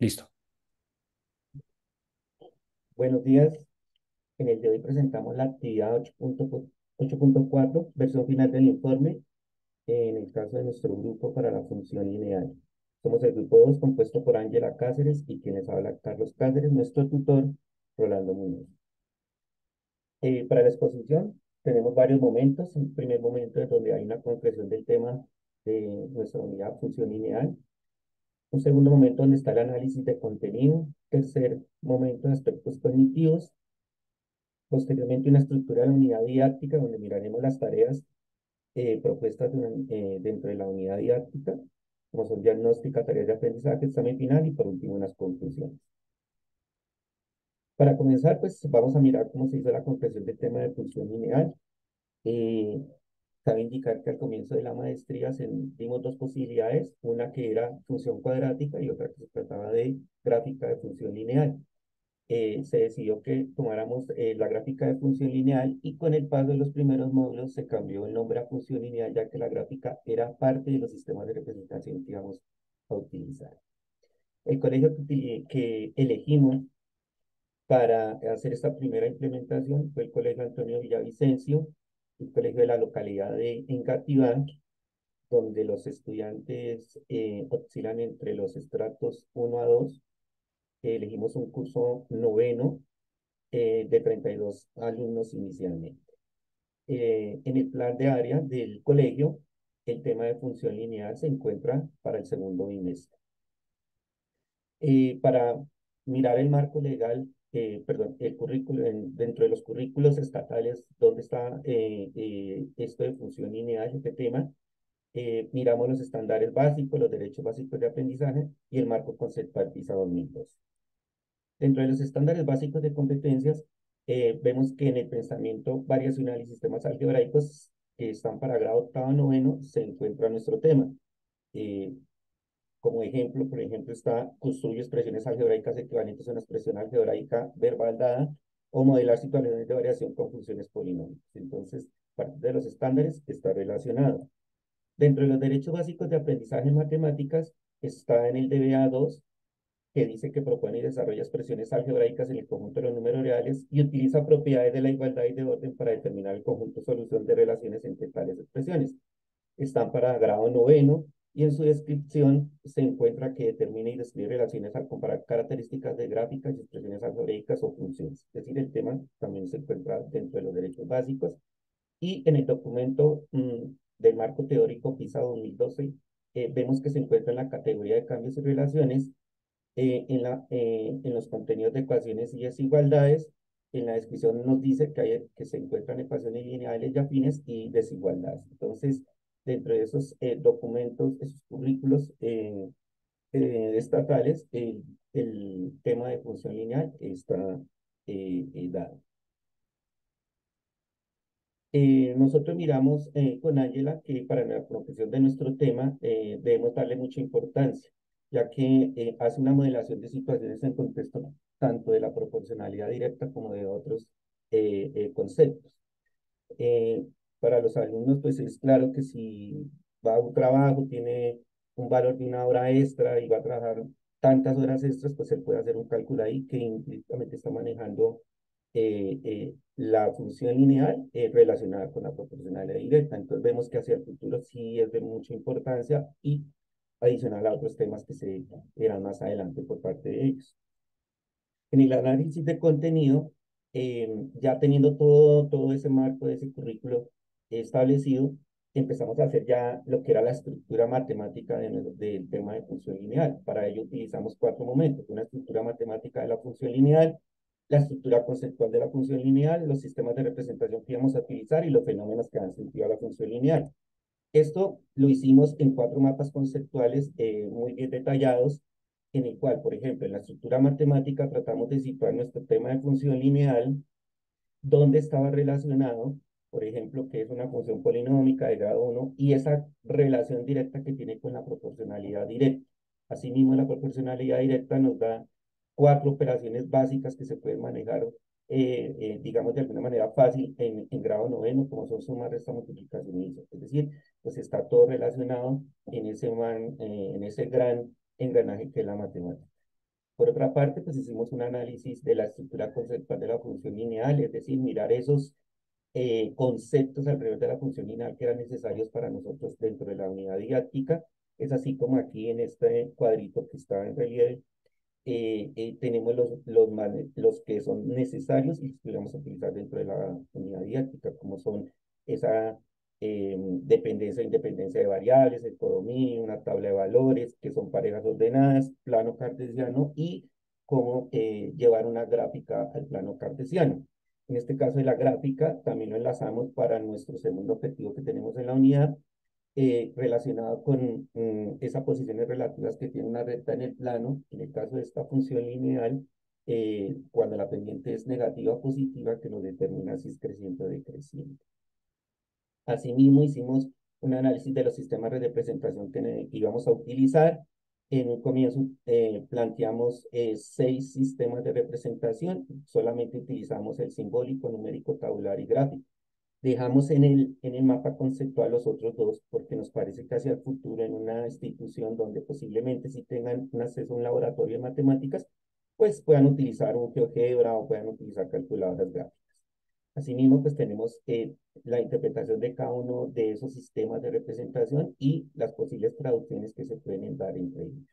Listo. Buenos días. En el de hoy presentamos la actividad 8.4, versión final del informe, en el caso de nuestro grupo para la función lineal. Somos el grupo 2 compuesto por Ángela Cáceres y quienes habla Carlos Cáceres, nuestro tutor Rolando Muñoz. Eh, para la exposición tenemos varios momentos. Un primer momento en donde hay una concreción del tema de nuestra unidad función lineal. Un segundo momento donde está el análisis de contenido. Tercer momento aspectos cognitivos. Posteriormente una estructura de la unidad didáctica donde miraremos las tareas eh, propuestas eh, dentro de la unidad didáctica, como son diagnóstica, tareas de aprendizaje, examen final y por último unas conclusiones. Para comenzar, pues vamos a mirar cómo se hizo la concreción del tema de función lineal. Eh, cabe indicar que al comienzo de la maestría dimos dos posibilidades, una que era función cuadrática y otra que se trataba de gráfica de función lineal. Eh, se decidió que tomáramos eh, la gráfica de función lineal y con el paso de los primeros módulos se cambió el nombre a función lineal ya que la gráfica era parte de los sistemas de representación que íbamos a utilizar. El colegio que, que elegimos para hacer esta primera implementación fue el Colegio Antonio Villavicencio, el colegio de la localidad de Engativá, donde los estudiantes eh, oscilan entre los estratos 1 a 2. elegimos un curso noveno eh, de 32 alumnos inicialmente. Eh, en el plan de área del colegio, el tema de función lineal se encuentra para el segundo bimestre. para mirar el marco legal eh, perdón, el currículo, dentro de los currículos estatales, donde está eh, eh, esto de función lineal, este tema, miramos los estándares básicos, los derechos básicos de aprendizaje y el marco conceptual PISA 2002. Dentro de los estándares básicos de competencias, vemos que en el pensamiento variacional y sistemas algebraicos que están para grado octavo noveno se encuentra nuestro tema. Como ejemplo, por ejemplo, está construye expresiones algebraicas equivalentes a una expresión algebraica verbal dada o modelar situaciones de variación con funciones polinomiales. Entonces, parte de los estándares está relacionado. Dentro de los derechos básicos de aprendizaje en matemáticas está en el DBA 2, que dice que propone y desarrolla expresiones algebraicas en el conjunto de los números reales y utiliza propiedades de la igualdad y de orden para determinar el conjunto solución de relaciones entre tales expresiones. Están para grado noveno, y en su descripción se encuentra que determina y describe relaciones al comparar características de gráficas expresiones algebraicas o funciones. Es decir, el tema también se encuentra dentro de los derechos básicos. Y en el documento mm, del marco teórico PISA 2012, eh, vemos que se encuentra en la categoría de cambios y relaciones, eh, en, la, eh, en los contenidos de ecuaciones y desigualdades. En la descripción nos dice que, hay, que se encuentran ecuaciones lineales y afines y desigualdades. Entonces, dentro de esos eh, documentos, esos currículos eh, eh, estatales, el, tema de función lineal está dado. nosotros miramos con Ángela que para la profesión de nuestro tema debemos darle mucha importancia, ya que hace una modelación de situaciones en contexto tanto de la proporcionalidad directa como de otros conceptos para los alumnos, pues es claro que si va a un trabajo, tiene un valor de una hora extra y va a trabajar tantas horas extras, pues él puede hacer un cálculo ahí que implícitamente está manejando eh, eh, la función lineal eh, relacionada con la proporcionalidad directa. Entonces vemos que hacia el futuro sí es de mucha importancia y adicional a otros temas que se verán más adelante por parte de ellos. En el análisis de contenido, ya teniendo todo, todo ese marco ese currículo establecido, empezamos a hacer ya lo que era la estructura matemática del tema de función lineal. Para ello utilizamos cuatro momentos, una estructura matemática de la función lineal, la estructura conceptual de la función lineal, los sistemas de representación que íbamos a utilizar y los fenómenos que dan sentido a la función lineal. Esto lo hicimos en cuatro mapas conceptuales eh, muy bien detallados, en el cual, por ejemplo, en la estructura matemática tratamos de situar nuestro tema de función lineal, dónde estaba relacionado por ejemplo, que es una función polinómica de grado 1 y esa relación directa que tiene con la proporcionalidad directa. Asimismo, la proporcionalidad directa nos da cuatro operaciones básicas que se pueden manejar, eh, eh, digamos, de alguna manera fácil en, en grado noveno, como son suma, resta, multiplicación y. Es decir, pues está todo relacionado en ese, man, eh, en ese gran engranaje que es la matemática. Por otra parte, pues hicimos un análisis de la estructura conceptual de la función lineal, es decir, mirar esos eh, conceptos alrededor de la función lineal que eran necesarios para nosotros dentro de la unidad didáctica. Es así como aquí en este cuadrito que está en relieve, eh, eh, tenemos los, los, que son necesarios y que vamos a utilizar dentro de la unidad didáctica, como son esa dependencia e independencia de variables, el una tabla de valores, que son parejas ordenadas, plano cartesiano y cómo llevar una gráfica al plano cartesiano. En este caso de la gráfica, también lo enlazamos para nuestro segundo objetivo que tenemos en la unidad, eh, relacionado con mm, esas posiciones relativas que tiene una recta en el plano. En el caso de esta función lineal, eh, cuando la pendiente es negativa o positiva, que nos determina si es creciente o decreciente. Asimismo, hicimos un análisis de los sistemas de representación que íbamos a utilizar en un comienzo eh, planteamos eh, seis sistemas de representación, solamente utilizamos el simbólico, numérico, tabular y gráfico. Dejamos en el, en el mapa conceptual los otros dos porque nos parece que hacia el futuro en una institución donde posiblemente si tengan un acceso a un laboratorio de matemáticas, pues puedan utilizar un GeoGebra o puedan utilizar calculadoras gráficas. Asimismo, pues tenemos eh, la interpretación de cada uno de esos sistemas de representación y las posibles traducciones que se pueden dar entre ellos.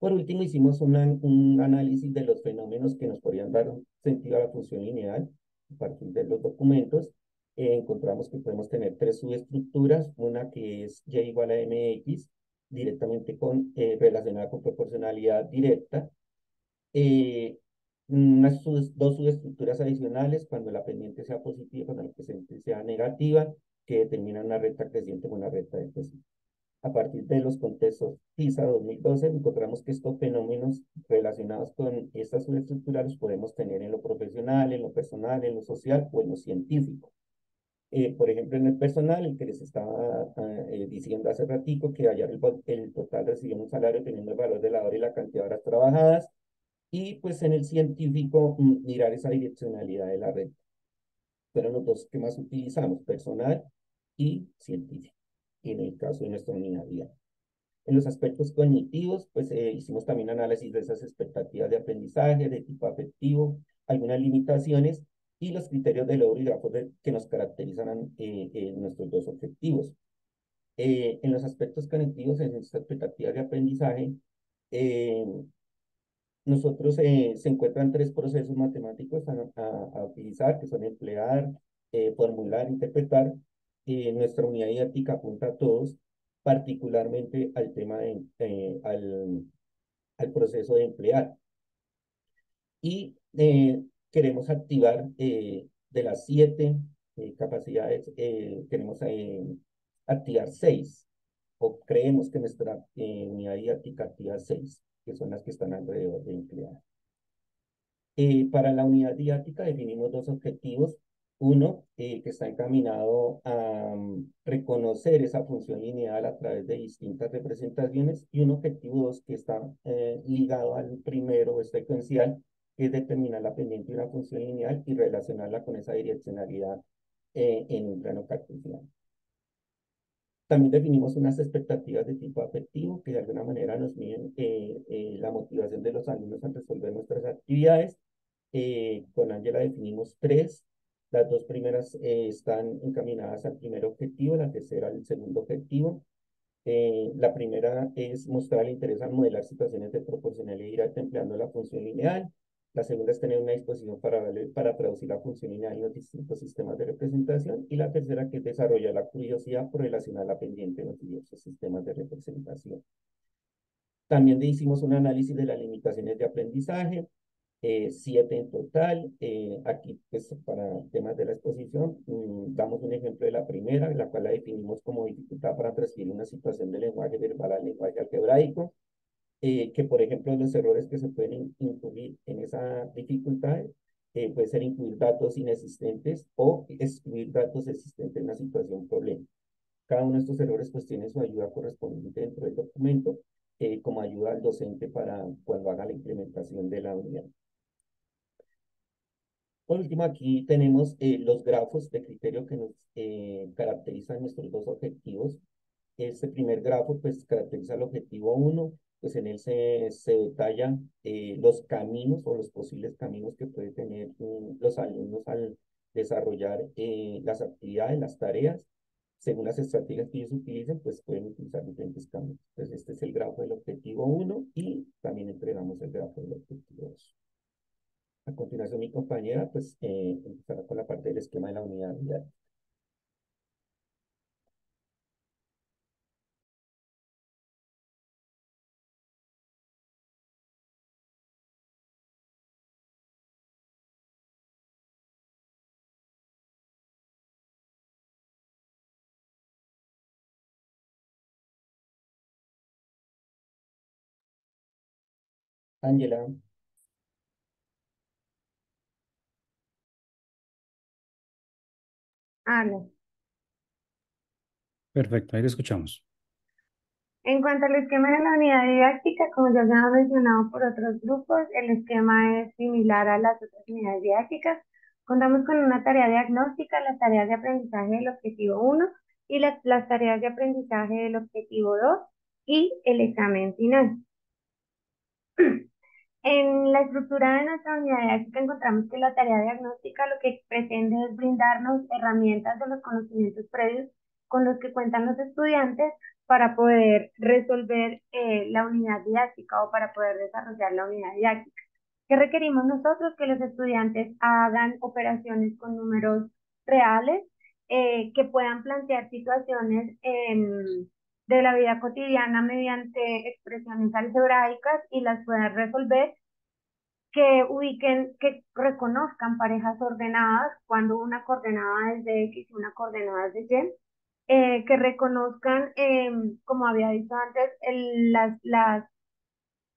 Por último, hicimos un análisis de los fenómenos que nos podrían dar sentido a la función lineal. A partir de los documentos, eh, encontramos que podemos tener tres subestructuras, una que es y igual a mx, directamente con, eh, relacionada con proporcionalidad directa, eh, unas dos subestructuras adicionales cuando la pendiente sea positiva, cuando la pendiente sea negativa, que determinan una recta creciente con una recta decreciente. A partir de los contextos PISA 2012, encontramos que estos fenómenos relacionados con estas subestructuras los podemos tener en lo profesional, en lo personal, en lo social o en lo científico. Eh, por ejemplo, en el personal, el que les estaba ah, eh, diciendo hace ratico que ayer el, el total recibió un salario teniendo el valor de la hora y la cantidad de horas trabajadas, y pues en el científico mm, mirar esa direccionalidad de la red. Fueron los dos que más utilizamos, personal y científico, en el caso de nuestra unidad En los aspectos cognitivos, pues eh, hicimos también análisis de esas expectativas de aprendizaje, de tipo afectivo, algunas limitaciones y los criterios de logro y grafos que nos caracterizan eh, en nuestros dos objetivos. Eh, en los aspectos cognitivos, en estas expectativas de aprendizaje, nosotros eh, se encuentran tres procesos matemáticos a, utilizar, que son emplear, eh, formular, interpretar. y nuestra unidad didáctica apunta a todos, particularmente al tema de, eh, al, al, proceso de emplear. Y queremos activar de las siete capacidades, queremos activar seis, o creemos que nuestra unidad didáctica activa seis que son las que están alrededor de emplear. Eh, para la unidad didáctica definimos dos objetivos. Uno, eh, que está encaminado a mm, reconocer esa función lineal a través de distintas representaciones, y un objetivo dos, que está eh, ligado al primero, secuencial, que es determinar la pendiente de una función lineal y relacionarla con esa direccionalidad en un plano cartesiano. También definimos unas expectativas de tipo afectivo que de alguna manera nos miden eh, eh, la motivación de los alumnos a resolver nuestras actividades. Eh, con Ángela definimos tres. Las dos primeras están encaminadas al primer objetivo, la tercera al segundo objetivo. la primera es mostrar el interés al modelar situaciones de proporcionalidad empleando la función lineal. La segunda es tener una disposición para, para traducir la función lineal en los distintos sistemas de representación. Y la tercera que es desarrollar la curiosidad por relacionar la pendiente en los diversos sistemas de representación. También hicimos un análisis de las limitaciones de aprendizaje, eh, siete en total. Eh, aquí, pues, para temas de la exposición, mm, damos un ejemplo de la primera, la cual la definimos como dificultad para transferir una situación de lenguaje verbal al lenguaje algebraico. Eh, que por ejemplo los errores que se pueden incluir en esa dificultad eh, puede ser incluir datos inexistentes o excluir datos existentes en una situación problema. Cada uno de estos errores pues tiene su ayuda correspondiente dentro del documento eh, como ayuda al docente para cuando haga la implementación de la unidad. Por último, aquí tenemos los grafos de criterio que nos caracterizan nuestros dos objetivos. Este primer grafo pues caracteriza el objetivo 1 pues en él se, se detallan eh, los caminos o los posibles caminos que pueden tener mm, los alumnos al desarrollar eh, las actividades, las tareas, según las estrategias que ellos utilicen, pues pueden utilizar diferentes caminos. Entonces, este es el grafo del objetivo 1 y también entregamos el grafo del objetivo 2. A continuación, mi compañera, pues, eh, empezará con la parte del esquema de la unidad didáctica. Ángela. Ale. Perfecto, ahí te escuchamos. En cuanto al esquema de la unidad didáctica, como ya se ha mencionado por otros grupos, el esquema es similar a las otras unidades didácticas. Contamos con una tarea diagnóstica, las tareas de aprendizaje del objetivo 1 y las, las tareas de aprendizaje del objetivo 2 y el examen final. En la estructura de nuestra unidad didáctica encontramos que la tarea diagnóstica lo que pretende es brindarnos herramientas de los conocimientos previos con los que cuentan los estudiantes para poder resolver eh, la unidad didáctica o para poder desarrollar la unidad didáctica. ¿Qué requerimos nosotros? Que los estudiantes hagan operaciones con números reales, eh, que puedan plantear situaciones de la vida cotidiana mediante expresiones algebraicas y las puedan resolver, que ubiquen, que reconozcan parejas ordenadas cuando una coordenada es de X y una coordenada es de Y, eh, que reconozcan, em, como había dicho antes, las, las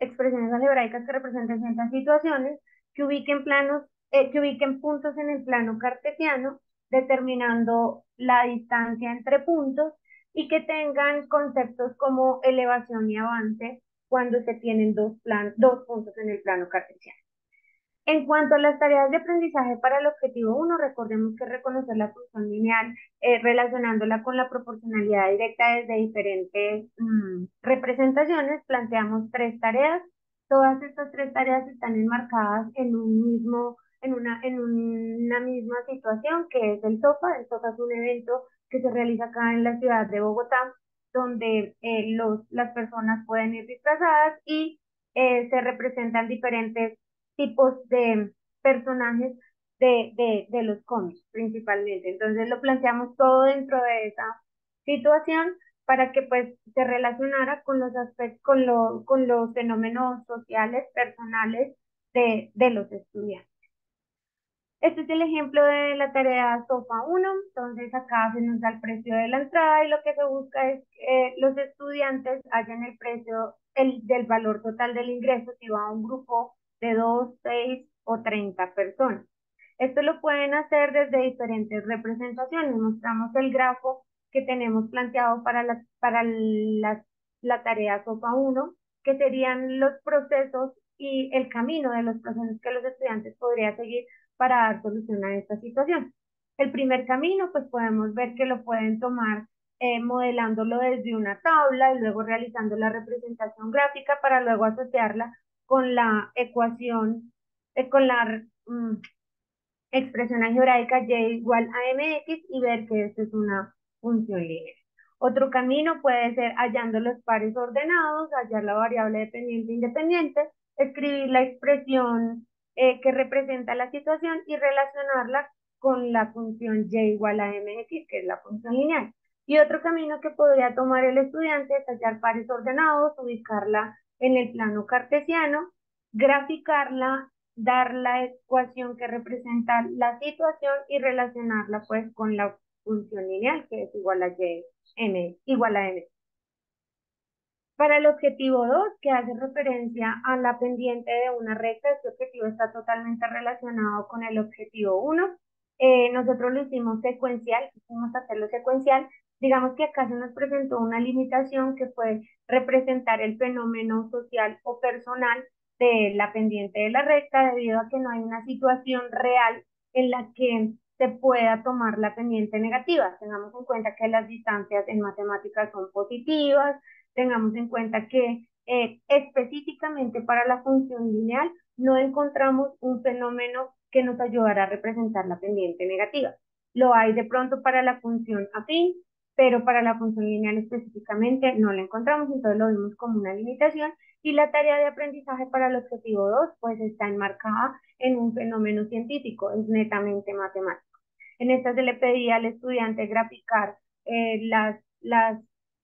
expresiones algebraicas que representan ciertas situaciones, que ubiquen planos, eh, que ubiquen puntos en el plano cartesiano, determinando la distancia entre puntos y que tengan conceptos como elevación y avance cuando se tienen dos, plan, dos puntos en el plano cartesiano. En cuanto a las tareas de aprendizaje para el objetivo 1, recordemos que reconocer la función lineal eh, relacionándola con la proporcionalidad directa desde diferentes mm, representaciones, planteamos tres tareas. Todas estas tres tareas están enmarcadas en un mismo en una, en una misma situación que es el SOFA. El SOFA es un evento que se realiza acá en la ciudad de Bogotá, donde eh, los, las personas pueden ir disfrazadas y eh, se representan diferentes tipos de personajes de, de, de los cómics principalmente. Entonces lo planteamos todo dentro de esa situación para que pues se relacionara con los aspectos, con, lo, con los fenómenos sociales, personales de, de los estudiantes. Este es el ejemplo de la tarea SOFA 1, entonces acá se nos da el precio de la entrada y lo que se busca es que los estudiantes hayan el precio el, del valor total del ingreso si va a un grupo de 2, 6 o 30 personas. Esto lo pueden hacer desde diferentes representaciones. Mostramos el grafo que tenemos planteado para la, para la, la tarea SOFA 1, que serían los procesos y el camino de los procesos que los estudiantes podrían seguir para dar solución a esta situación. El primer camino, pues podemos ver que lo pueden tomar eh, modelándolo desde una tabla y luego realizando la representación gráfica para luego asociarla con la ecuación, eh, con la mm, expresión algebraica y igual a mx y ver que esto es una función lineal. Otro camino puede ser hallando los pares ordenados, hallar la variable dependiente e independiente, escribir la expresión eh, que representa la situación y relacionarla con la función y igual a mx, que es la función lineal. Y otro camino que podría tomar el estudiante es hallar pares ordenados, ubicarla en el plano cartesiano, graficarla, dar la ecuación que representa la situación y relacionarla pues con la función lineal que es igual a y m igual a m. Para el objetivo 2, que hace referencia a la pendiente de una recta, este objetivo está totalmente relacionado con el objetivo 1. Eh, nosotros lo hicimos secuencial, quisimos hacerlo secuencial. Digamos que acá se nos presentó una limitación que fue representar el fenómeno social o personal de la pendiente de la recta debido a que no hay una situación real en la que se pueda tomar la pendiente negativa. Tengamos en cuenta que las distancias en matemáticas son positivas, tengamos en cuenta que eh, específicamente para la función lineal no encontramos un fenómeno que nos ayudara a representar la pendiente negativa. Lo hay de pronto para la función afín, pero para la función lineal específicamente no la encontramos, entonces lo vimos como una limitación y la tarea de aprendizaje para el objetivo 2 pues está enmarcada en un fenómeno científico, es netamente matemático. En esta se le pedía al estudiante graficar eh, las, las,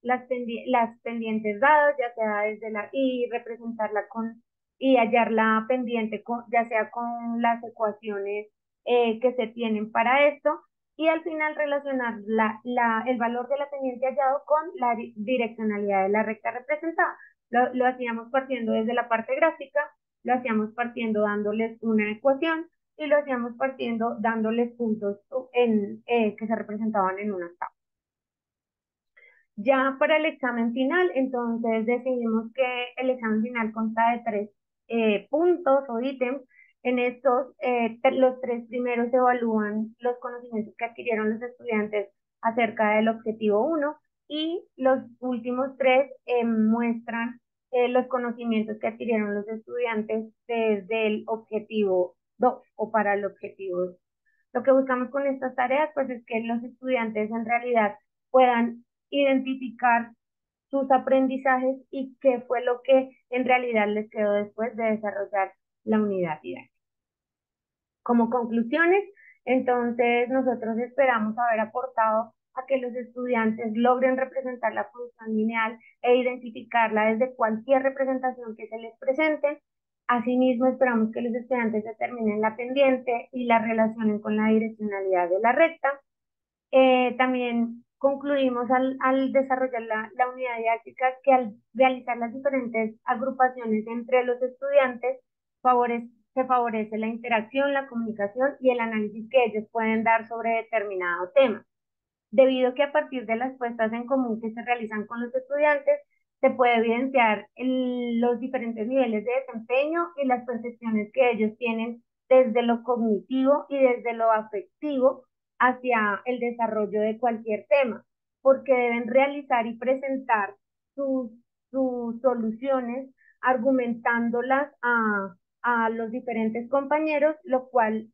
las, las pendientes dadas, ya sea desde la y representarla con y hallar la pendiente, con, ya sea con las ecuaciones eh, que se tienen para esto, y al final relacionar la, la, el valor de la pendiente hallado con la direccionalidad de la recta representada. Lo, lo hacíamos partiendo desde la parte gráfica, lo hacíamos partiendo dándoles una ecuación y lo hacíamos partiendo dándoles puntos en, eh, que se representaban en una tabla. Ya para el examen final, entonces decidimos que el examen final consta de tres eh, puntos o ítems. En estos, eh, los tres primeros evalúan los conocimientos que adquirieron los estudiantes acerca del objetivo 1 y los últimos tres eh, muestran los conocimientos que adquirieron los estudiantes desde el objetivo 2 o para el objetivo 2. Lo que buscamos con estas tareas pues es que los estudiantes en realidad puedan identificar sus aprendizajes y qué fue lo que en realidad les quedó después de desarrollar la unidad didáctica. Como conclusiones, entonces nosotros esperamos haber aportado a que los estudiantes logren representar la función lineal e identificarla desde cualquier representación que se les presente. Asimismo, esperamos que los estudiantes determinen la pendiente y la relacionen con la direccionalidad de la recta. Eh, también concluimos al, al desarrollar la, la, unidad didáctica que al realizar las diferentes agrupaciones entre los estudiantes favorece, se favorece la interacción, la comunicación y el análisis que ellos pueden dar sobre determinado tema. Debido a que a partir de las puestas en común que se realizan con los estudiantes, se puede evidenciar los diferentes niveles de desempeño y las percepciones que ellos tienen desde lo cognitivo y desde lo afectivo hacia el desarrollo de cualquier tema, porque deben realizar y presentar sus, sus soluciones argumentándolas a, a los diferentes compañeros, lo cual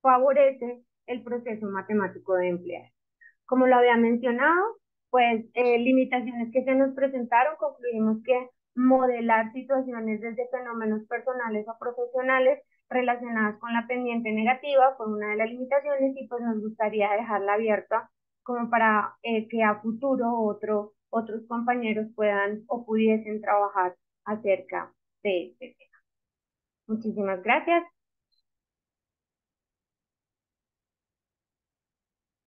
favorece el proceso matemático de emplear. Como lo había mencionado, pues eh, limitaciones que se nos presentaron, concluimos que modelar situaciones desde fenómenos personales o profesionales relacionadas con la pendiente negativa fue una de las limitaciones y pues nos gustaría dejarla abierta como para eh, que a futuro otro, otros compañeros puedan o pudiesen trabajar acerca de este tema. Muchísimas gracias